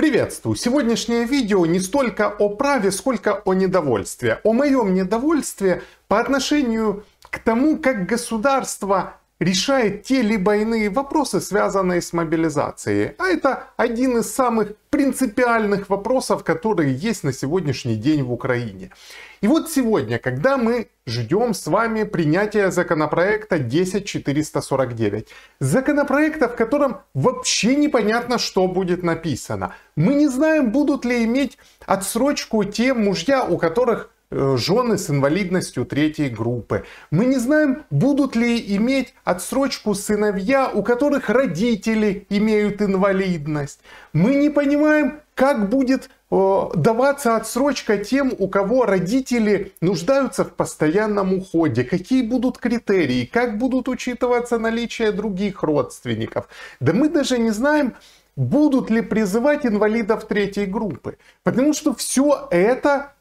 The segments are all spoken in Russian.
Приветствую! Сегодняшнее видео не столько о праве, сколько о недовольстве. О моем недовольстве по отношению к тому, как государство решает те либо иные вопросы, связанные с мобилизацией. А это один из самых принципиальных вопросов, которые есть на сегодняшний день в Украине. И вот сегодня, когда мы ждем с вами принятия законопроекта 10449, законопроекта, в котором вообще непонятно, что будет написано. Мы не знаем, будут ли иметь отсрочку те мужья, у которых жены с инвалидностью третьей группы. Мы не знаем, будут ли иметь отсрочку сыновья, у которых родители имеют инвалидность. Мы не понимаем, как будет э, даваться отсрочка тем, у кого родители нуждаются в постоянном уходе, какие будут критерии, как будут учитываться наличие других родственников. Да мы даже не знаем, будут ли призывать инвалидов третьей группы. Потому что все это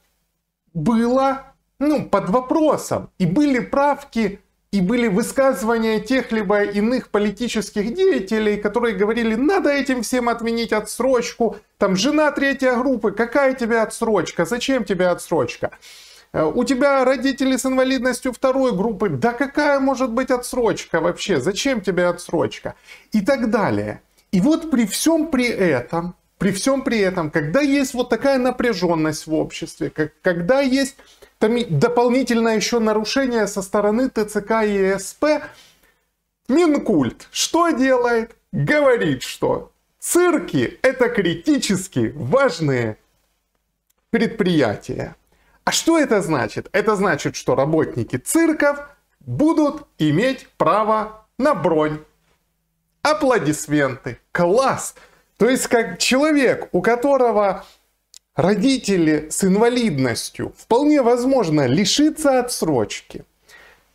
было ну, под вопросом. И были правки, и были высказывания тех либо иных политических деятелей, которые говорили, надо этим всем отменить отсрочку. Там жена третья группы, какая тебе отсрочка, зачем тебе отсрочка? Э, у тебя родители с инвалидностью второй группы, да какая может быть отсрочка вообще, зачем тебе отсрочка? И так далее. И вот при всем при этом при всем при этом, когда есть вот такая напряженность в обществе, как, когда есть там дополнительное еще нарушение со стороны ТЦК и СП, Минкульт что делает? Говорит, что цирки это критически важные предприятия. А что это значит? Это значит, что работники цирков будут иметь право на бронь. Аплодисменты. Класс! То есть как человек, у которого родители с инвалидностью, вполне возможно лишиться отсрочки.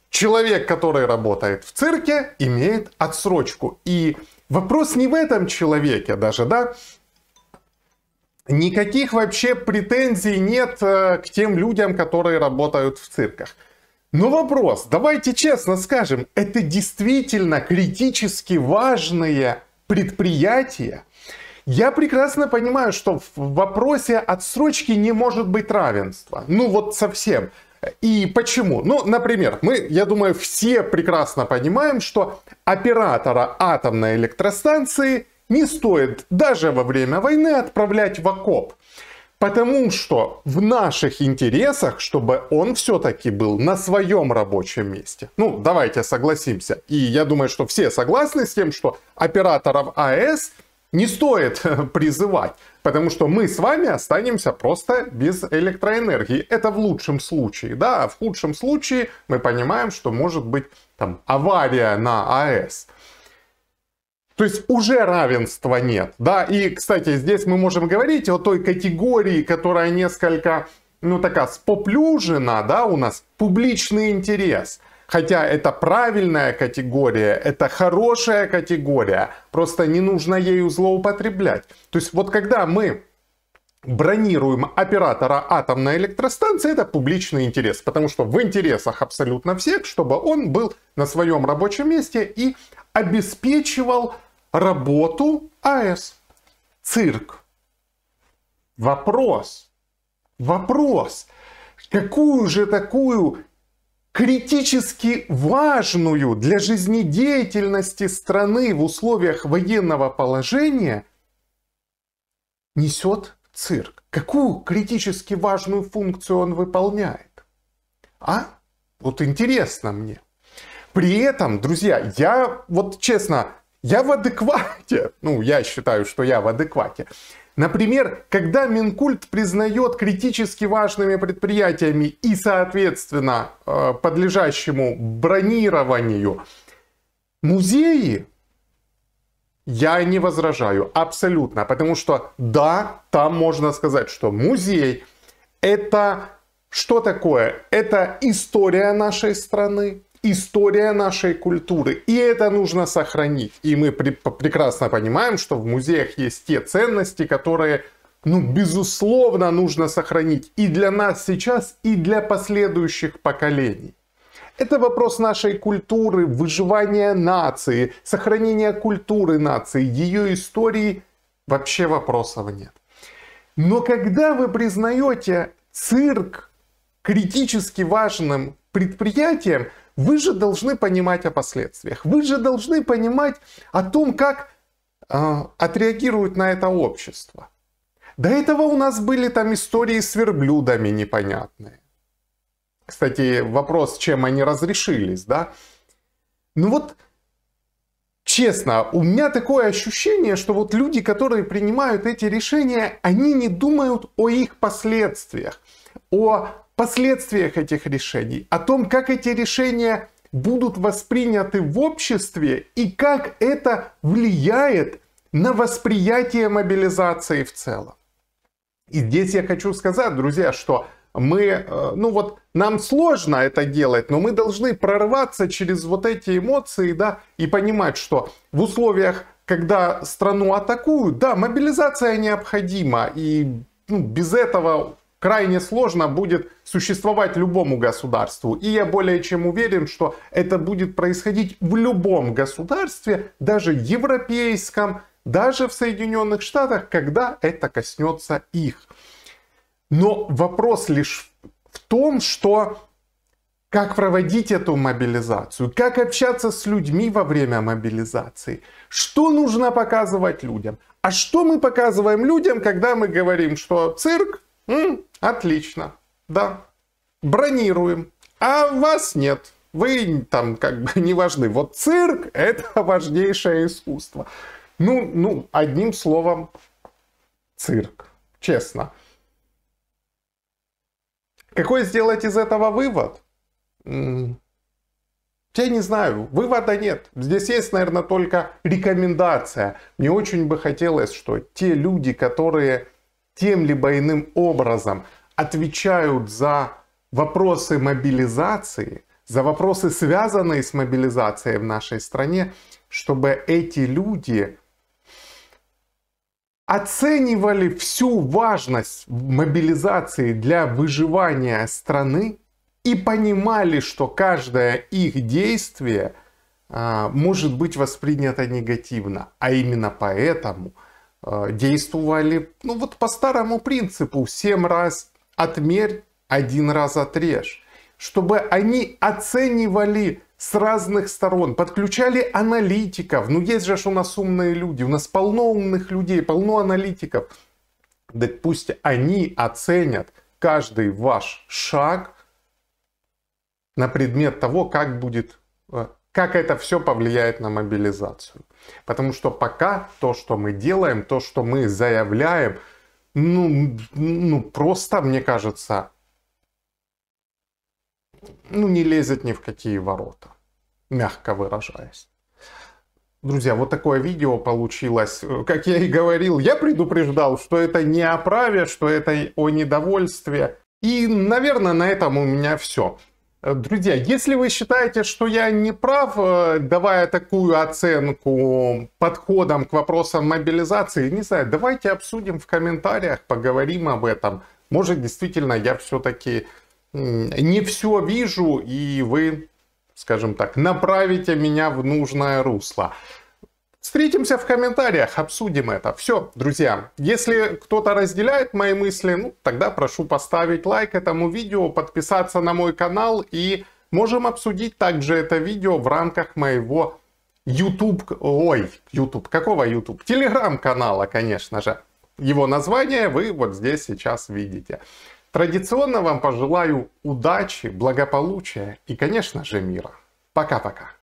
Человек, который работает в цирке, имеет отсрочку. И вопрос не в этом человеке даже, да, Никаких вообще претензий нет э, к тем людям, которые работают в цирках. Но вопрос, давайте честно скажем, это действительно критически важные предприятия, я прекрасно понимаю, что в вопросе отсрочки не может быть равенства. Ну вот совсем. И почему? Ну, например, мы, я думаю, все прекрасно понимаем, что оператора атомной электростанции не стоит даже во время войны отправлять в окоп. Потому что в наших интересах, чтобы он все-таки был на своем рабочем месте. Ну, давайте согласимся. И я думаю, что все согласны с тем, что операторов АЭС не стоит призывать, потому что мы с вами останемся просто без электроэнергии. Это в лучшем случае, да, а в худшем случае мы понимаем, что может быть там авария на АЭС. То есть уже равенства нет, да, и, кстати, здесь мы можем говорить о той категории, которая несколько, ну, такая споплюжена, да, у нас публичный интерес – Хотя это правильная категория, это хорошая категория, просто не нужно ею злоупотреблять. То есть вот когда мы бронируем оператора атомной электростанции, это публичный интерес, потому что в интересах абсолютно всех, чтобы он был на своем рабочем месте и обеспечивал работу АЭС. Цирк. Вопрос. Вопрос. Какую же такую критически важную для жизнедеятельности страны в условиях военного положения несет цирк. Какую критически важную функцию он выполняет? А? Вот интересно мне. При этом, друзья, я вот честно, я в адеквате. Ну, я считаю, что я в адеквате. Например, когда Минкульт признает критически важными предприятиями и, соответственно, э, подлежащему бронированию музеи, я не возражаю абсолютно, потому что да, там можно сказать, что музей это что такое? Это история нашей страны, история нашей культуры. И это нужно сохранить. И мы при, прекрасно понимаем, что в музеях есть те ценности, которые, ну, безусловно, нужно сохранить и для нас сейчас, и для последующих поколений. Это вопрос нашей культуры, выживания нации, сохранения культуры нации, ее истории вообще вопросов нет. Но когда вы признаете цирк критически важным предприятием, вы же должны понимать о последствиях. Вы же должны понимать о том, как э, отреагирует на это общество. До этого у нас были там истории с верблюдами непонятные. Кстати, вопрос, чем они разрешились, да? Ну вот, честно, у меня такое ощущение, что вот люди, которые принимают эти решения, они не думают о их последствиях, о последствиях этих решений, о том, как эти решения будут восприняты в обществе и как это влияет на восприятие мобилизации в целом. И здесь я хочу сказать, друзья, что мы, э, ну вот, нам сложно это делать, но мы должны прорваться через вот эти эмоции, да, и понимать, что в условиях, когда страну атакуют, да, мобилизация необходима, и ну, без этого крайне сложно будет существовать любому государству. И я более чем уверен, что это будет происходить в любом государстве, даже европейском, даже в Соединенных Штатах, когда это коснется их. Но вопрос лишь в том, что как проводить эту мобилизацию, как общаться с людьми во время мобилизации, что нужно показывать людям. А что мы показываем людям, когда мы говорим, что цирк, отлично, да, бронируем, а вас нет. Вы там как бы не важны. Вот цирк это важнейшее искусство. Ну, ну, одним словом, цирк. Честно. Какой сделать из этого вывод? Я не знаю, вывода нет. Здесь есть, наверное, только рекомендация. Мне очень бы хотелось, что те люди, которые тем либо иным образом отвечают за вопросы мобилизации, за вопросы, связанные с мобилизацией в нашей стране, чтобы эти люди оценивали всю важность мобилизации для выживания страны и понимали, что каждое их действие а, может быть воспринято негативно. А именно поэтому а, действовали ну вот по старому принципу «семь раз отмерь, один раз отрежь». Чтобы они оценивали с разных сторон, подключали аналитиков. Ну есть же у нас умные люди, у нас полно умных людей, полно аналитиков. Да пусть они оценят каждый ваш шаг на предмет того, как будет, э, как это все повлияет на мобилизацию. Потому что пока то, что мы делаем, то, что мы заявляем, ну, ну просто, мне кажется, ну, не лезет ни в какие ворота мягко выражаясь. Друзья, вот такое видео получилось. Как я и говорил, я предупреждал, что это не о праве, что это о недовольстве. И, наверное, на этом у меня все. Друзья, если вы считаете, что я не прав, э, давая такую оценку подходам к вопросам мобилизации, не знаю, давайте обсудим в комментариях, поговорим об этом. Может, действительно, я все-таки не все вижу, и вы скажем так, направите меня в нужное русло. Встретимся в комментариях, обсудим это. Все, друзья, если кто-то разделяет мои мысли, ну, тогда прошу поставить лайк этому видео, подписаться на мой канал и можем обсудить также это видео в рамках моего YouTube, ой, YouTube, какого YouTube? Телеграм-канала, конечно же. Его название вы вот здесь сейчас видите. Традиционно вам пожелаю удачи, благополучия и, конечно же, мира. Пока-пока.